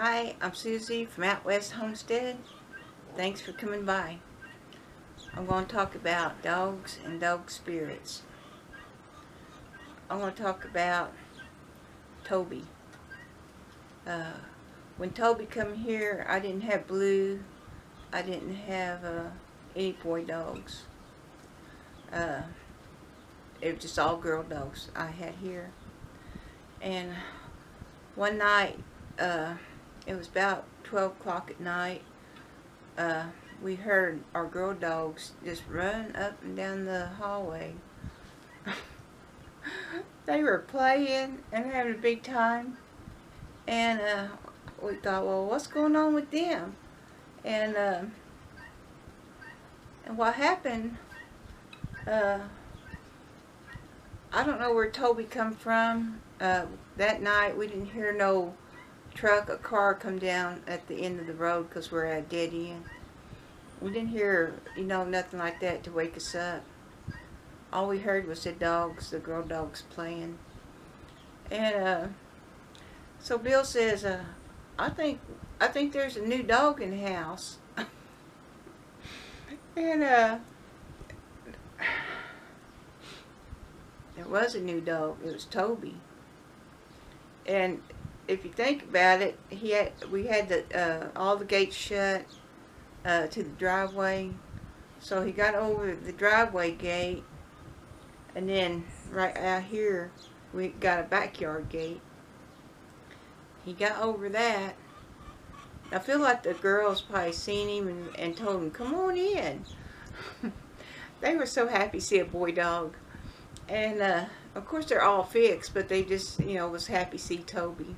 Hi, I'm Susie from Out West Homestead. Thanks for coming by. I'm going to talk about dogs and dog spirits. I'm going to talk about Toby. Uh, when Toby come here, I didn't have Blue. I didn't have uh, any boy dogs. Uh, it was just all girl dogs I had here. And one night, uh, it was about 12 o'clock at night, uh, we heard our girl dogs just run up and down the hallway. they were playing and having a big time. And uh, we thought, well, what's going on with them? And, uh, and what happened, uh, I don't know where Toby come from. Uh, that night we didn't hear no truck a car come down at the end of the road because we're at a dead end. We didn't hear, you know, nothing like that to wake us up. All we heard was the dogs, the girl dogs playing. And uh, so Bill says, uh, I think I think there's a new dog in the house. and uh, it was a new dog. It was Toby. And if you think about it, he had we had the uh, all the gates shut uh, to the driveway, so he got over the driveway gate, and then right out here we got a backyard gate. He got over that. I feel like the girls probably seen him and, and told him, "Come on in." they were so happy to see a boy dog, and uh, of course they're all fixed, but they just you know was happy to see Toby.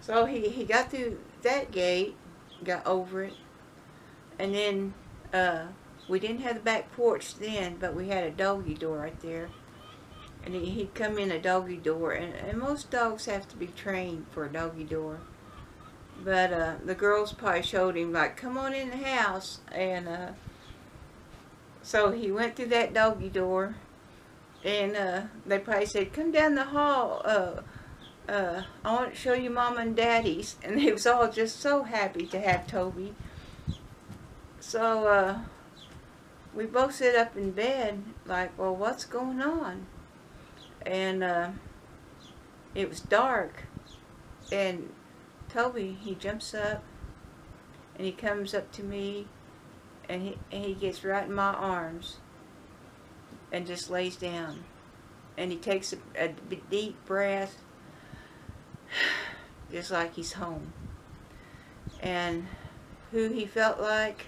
So he, he got through that gate, got over it, and then uh, we didn't have the back porch then, but we had a doggy door right there. And he, he'd come in a doggy door, and, and most dogs have to be trained for a doggy door. But uh, the girls probably showed him, like, come on in the house. And uh, so he went through that doggy door, and uh, they probably said, come down the hall, uh, I want to show you mom and daddy's. And they was all just so happy to have Toby. So, uh, we both sit up in bed like, well, what's going on? And, uh, it was dark. And Toby, he jumps up and he comes up to me and he, and he gets right in my arms and just lays down. And he takes a, a deep breath just like he's home. And who he felt like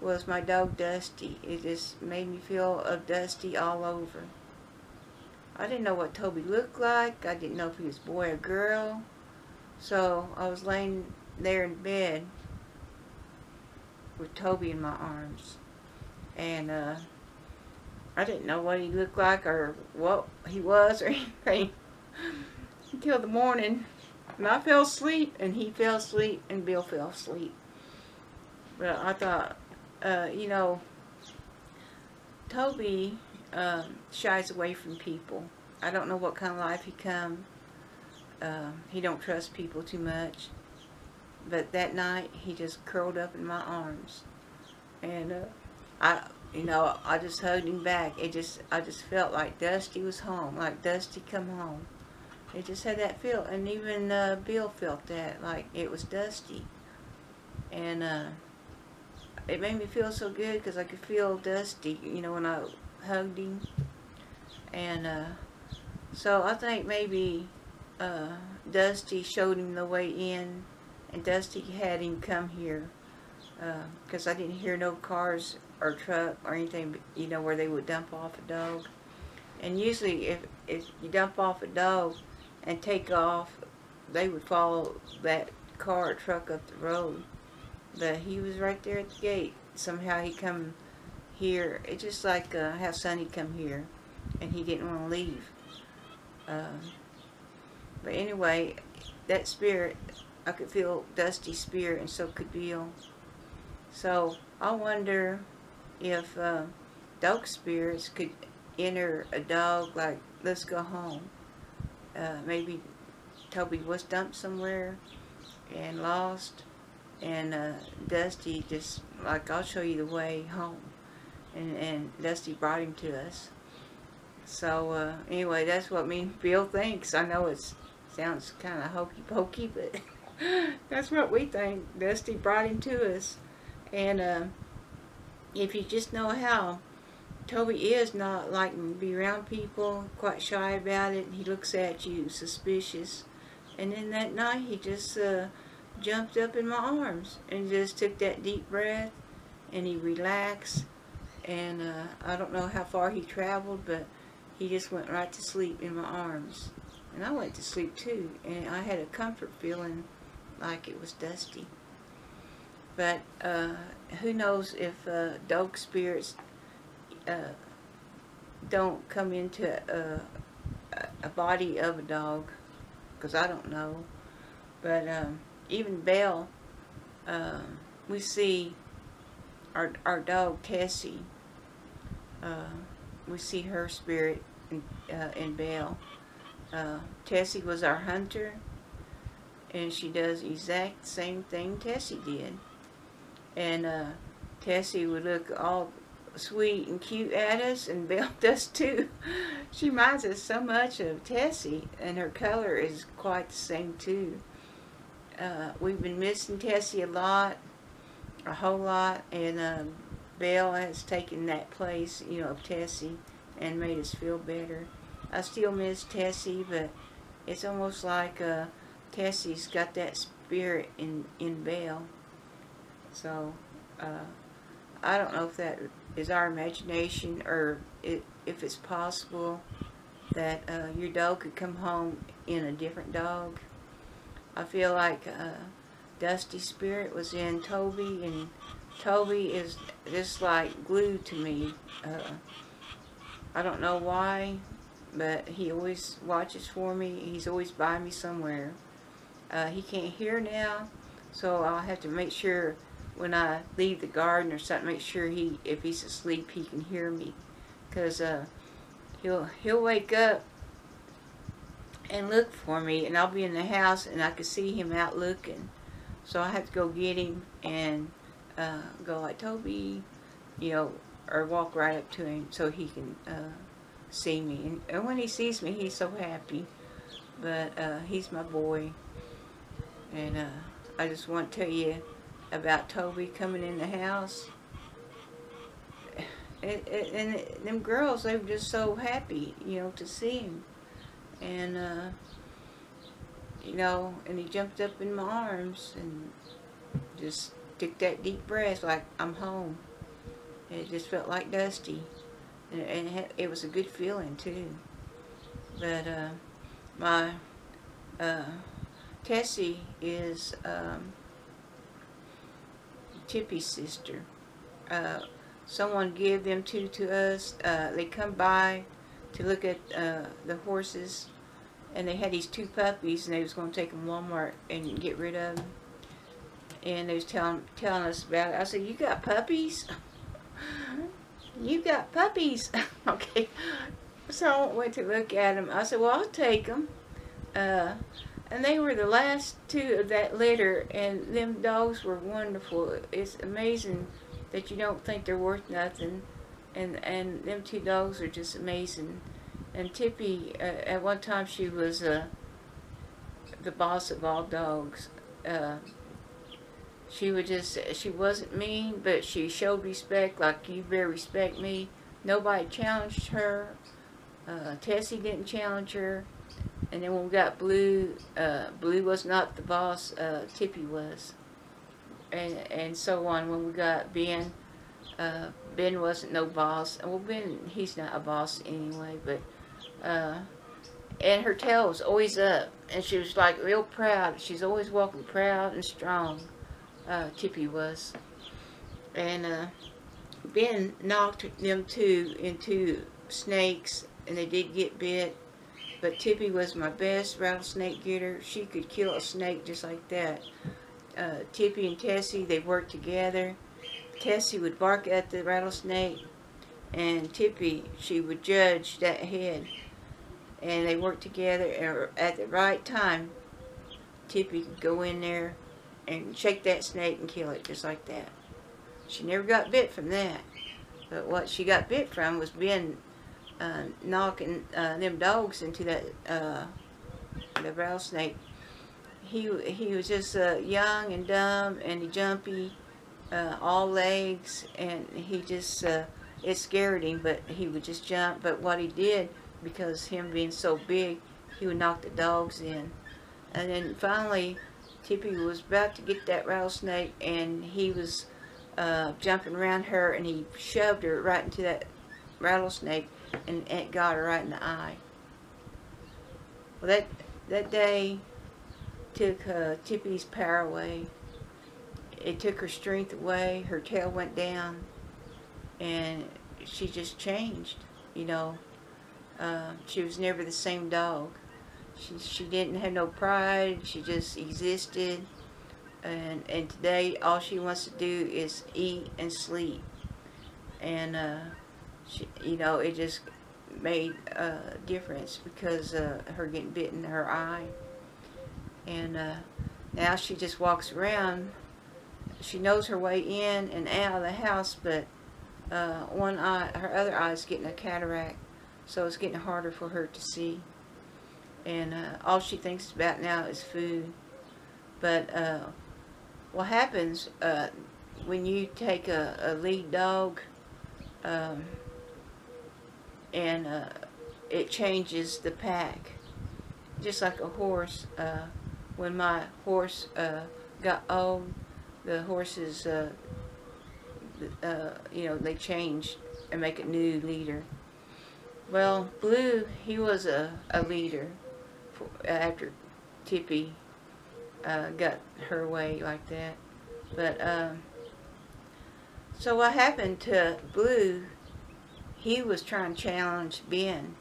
was my dog Dusty. It just made me feel of Dusty all over. I didn't know what Toby looked like. I didn't know if he was boy or girl. So I was laying there in bed with Toby in my arms. And uh, I didn't know what he looked like or what he was or anything until the morning. And I fell asleep, and he fell asleep, and Bill fell asleep. But I thought, uh, you know, Toby um, shies away from people. I don't know what kind of life he come. Uh, he don't trust people too much. But that night, he just curled up in my arms. And uh, I, you know, I just hugged him back. It just, I just felt like Dusty was home, like Dusty come home. It just had that feel. And even uh, Bill felt that, like it was dusty. And uh, it made me feel so good because I could feel dusty, you know, when I hugged him. And uh, so I think maybe uh, Dusty showed him the way in. And Dusty had him come here. Because uh, I didn't hear no cars or truck or anything, you know, where they would dump off a dog. And usually if, if you dump off a dog, and take off, they would follow that car or truck up the road. But he was right there at the gate. Somehow he come here. It's just like uh, how Sonny come here, and he didn't want to leave. Uh, but anyway, that spirit, I could feel Dusty's spirit, and so could Bill. So I wonder if uh, dog spirits could enter a dog like, let's go home uh, maybe Toby was dumped somewhere and lost. And uh, Dusty just, like, I'll show you the way home. And, and Dusty brought him to us. So, uh, anyway, that's what me and Bill thinks. I know it sounds kind of hokey pokey, but that's what we think. Dusty brought him to us. And uh, if you just know how, Toby is not like to be around people, quite shy about it. He looks at you suspicious. And then that night he just uh, jumped up in my arms and just took that deep breath and he relaxed. And uh, I don't know how far he traveled, but he just went right to sleep in my arms. And I went to sleep too. And I had a comfort feeling like it was Dusty. But uh, who knows if uh, dog spirits uh, don't come into a, a, body of a dog, because I don't know. But um, even Belle, um, we see our, our dog Tessie, uh, we see her spirit in, uh, in Belle. Uh, Tessie was our hunter, and she does exact same thing Tessie did. And uh, Tessie would look all sweet and cute at us, and Belle does too. She reminds us so much of Tessie, and her color is quite the same too. Uh, we've been missing Tessie a lot, a whole lot, and uh, Belle has taken that place, you know, of Tessie and made us feel better. I still miss Tessie, but it's almost like uh, Tessie's got that spirit in, in Belle. So, uh, I don't know if that is our imagination or it, if it's possible that uh, your dog could come home in a different dog. I feel like uh, Dusty Spirit was in Toby and Toby is just like glue to me. Uh, I don't know why, but he always watches for me. He's always by me somewhere. Uh, he can't hear now, so I'll have to make sure when I leave the garden or something, make sure he, if he's asleep, he can hear me. Because uh, he'll, he'll wake up and look for me, and I'll be in the house, and I can see him out looking. So I have to go get him and uh, go like, Toby, you know, or walk right up to him so he can uh, see me. And, and, when he sees me, he's so happy. But uh, he's my boy. And uh, I just want to tell you, about Toby coming in the house. It, it, and it, them girls, they were just so happy, you know, to see him. And, uh, you know, and he jumped up in my arms and just took that deep breath like, I'm home. And it just felt like Dusty. And, and it, had, it was a good feeling, too. But, uh, my, uh, Tessie is, um, Tippy's sister. Uh, someone gave them two to us. Uh, they come by to look at uh, the horses, and they had these two puppies, and they was going to take them Walmart and get rid of them. And they was telling telling us about it. I said, "You got puppies? you got puppies? okay." So I went to look at them. I said, "Well, I'll take them." And they were the last two of that litter, and them dogs were wonderful. It's amazing that you don't think they're worth nothing, and and them two dogs are just amazing. And Tippy, uh, at one time, she was uh, the boss of all dogs. Uh, she would just, she wasn't mean, but she showed respect, like you better respect me. Nobody challenged her. Uh, Tessie didn't challenge her. And then when we got Blue, uh, Blue was not the boss, uh, Tippy was. And, and so on. When we got Ben, uh, Ben wasn't no boss. Well, Ben, he's not a boss anyway, but, uh, and her tail was always up. And she was like real proud. She's always walking proud and strong, uh, Tippy was. And, uh, Ben knocked them two into snakes, and they did get bit but Tippy was my best rattlesnake getter. She could kill a snake just like that. Uh, Tippy and Tessie, they worked together. Tessie would bark at the rattlesnake, and Tippy, she would judge that head. And they worked together, and at the right time, Tippy could go in there and shake that snake and kill it just like that. She never got bit from that. But what she got bit from was being uh, knocking uh, them dogs into that uh, the rattlesnake. He he was just uh, young and dumb and he jumpy, uh, all legs, and he just uh, it scared him. But he would just jump. But what he did, because him being so big, he would knock the dogs in. And then finally, Tippy was about to get that rattlesnake, and he was jumping around her, and he shoved her right into that rattlesnake, and it got her right in the eye. Well, that that day took uh, Tippy's power away. It took her strength away. Her tail went down, and she just changed. You know, uh, she was never the same dog. She she didn't have no pride. She just existed. And and today all she wants to do is eat and sleep. And uh, she, you know, it just made a difference because uh, her getting bit in her eye. And uh, now she just walks around. She knows her way in and out of the house, but uh, one eye, her other eye is getting a cataract, so it's getting harder for her to see. And uh, all she thinks about now is food. But uh, what happens uh, when you take a, a lead dog um, and uh, it changes the pack. Just like a horse, uh, when my horse uh, got old, the horses, uh, uh, you know, they change and make a new leader. Well, Blue, he was a, a leader for, after Tippy uh, got her way like that. But, um, so what happened to Blue he was trying to challenge Ben.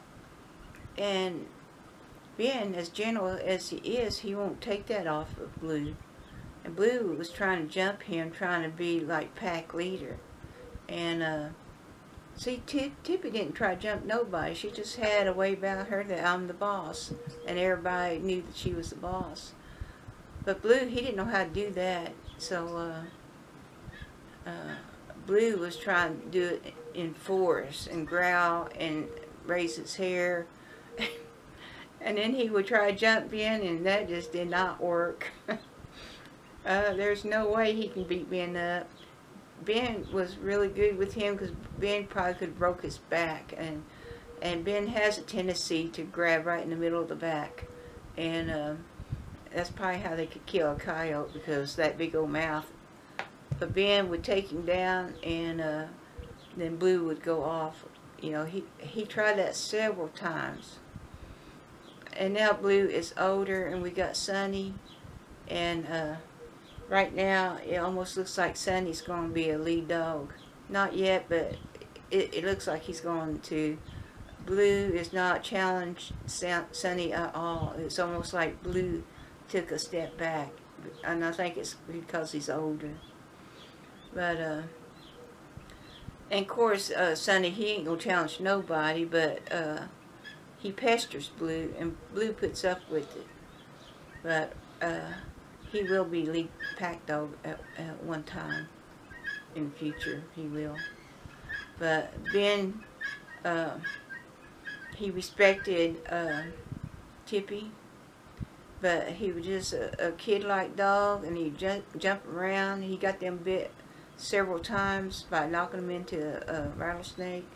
And Ben, as gentle as he is, he won't take that off of Blue. And Blue was trying to jump him, trying to be like pack leader. And, uh, see, Tippy didn't try to jump nobody. She just had a way about her that I'm the boss. And everybody knew that she was the boss. But Blue, he didn't know how to do that. So, uh, uh, Blue was trying to do it in force and growl and raise its hair. and then he would try to jump in and that just did not work. uh, there's no way he can beat Ben up. Ben was really good with him because Ben probably could have broke his back and and Ben has a tendency to grab right in the middle of the back and uh, that's probably how they could kill a coyote because that big old mouth but Ben would take him down and uh, then Blue would go off. You know, he, he tried that several times. And now Blue is older and we got Sunny. And uh, right now it almost looks like Sunny's going to be a lead dog. Not yet, but it, it looks like he's going to. Blue is not challenged Sunny at all. It's almost like Blue took a step back. And I think it's because he's older. But, uh, and of course, uh, Sonny, he ain't gonna challenge nobody, but uh, he pesters Blue, and Blue puts up with it. But uh, he will be lead pack dog at, at one time in the future. He will. But Ben, uh, he respected uh, Tippy, but he was just a, a kid-like dog, and he jump jump around. He got them bit several times by knocking them into a, a rattlesnake.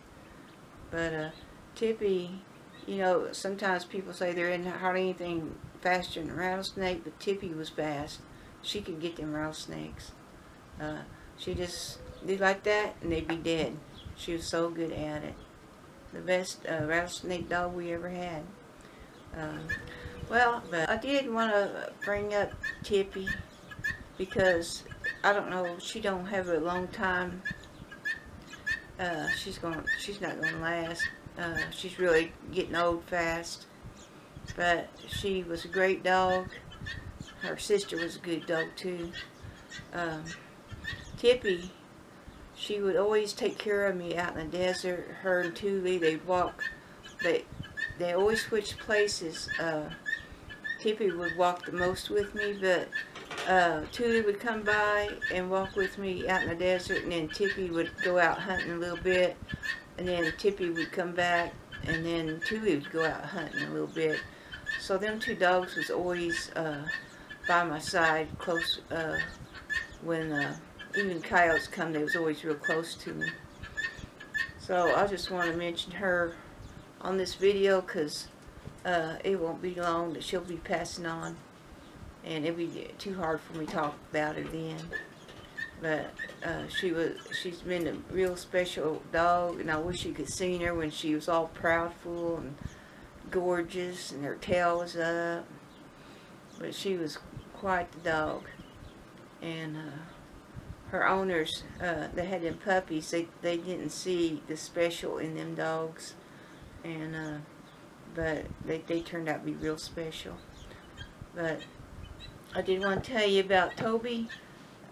But uh, Tippy, you know, sometimes people say there isn't hardly anything faster than a rattlesnake, but Tippy was fast. She could get them rattlesnakes. Uh, she just did like that and they'd be dead. She was so good at it. The best uh, rattlesnake dog we ever had. Um, well, but I did want to bring up Tippy because I don't know. She don't have a long time. Uh, she's going. She's not going to last. Uh, she's really getting old fast. But she was a great dog. Her sister was a good dog too. Um, Tippy, she would always take care of me out in the desert. Her and Thule, they'd walk. They they always switch places. Uh, Tippy would walk the most with me, but uh, Tuli would come by and walk with me out in the desert, and then Tippy would go out hunting a little bit, and then Tippy would come back, and then Tuli would go out hunting a little bit. So them two dogs was always uh, by my side, close. Uh, when uh, even coyotes come, they was always real close to me. So I just want to mention her on this video because uh, it won't be long that she'll be passing on. And it'll be too hard for me to talk about her then. But uh, she was, she's been a real special dog, and I wish you could seen her when she was all proudful and gorgeous, and her tail was up. But she was quite the dog. And uh, her owners, uh, they had them puppies, they, they didn't see the special in them dogs. And, uh, but they, they turned out to be real special. But I did want to tell you about Toby,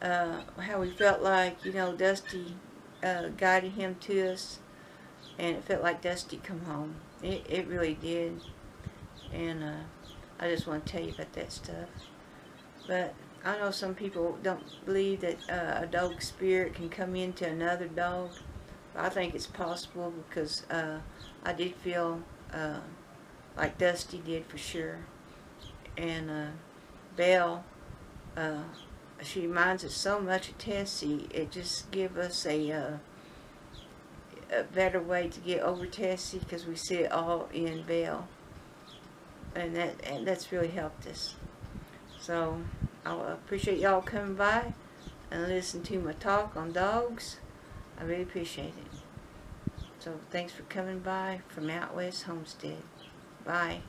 uh, how we felt like, you know, Dusty uh, guided him to us, and it felt like Dusty come home. It, it really did. And uh, I just want to tell you about that stuff. But I know some people don't believe that uh, a dog spirit can come into another dog. I think it's possible because uh, I did feel uh, like Dusty did for sure. And Belle, uh, she reminds us so much of Tessie. It just give us a, uh, a better way to get over Tessie because we see it all in Belle. And that and that's really helped us. So I appreciate y'all coming by and listen to my talk on dogs. I really appreciate it. So thanks for coming by from Out West Homestead. Bye.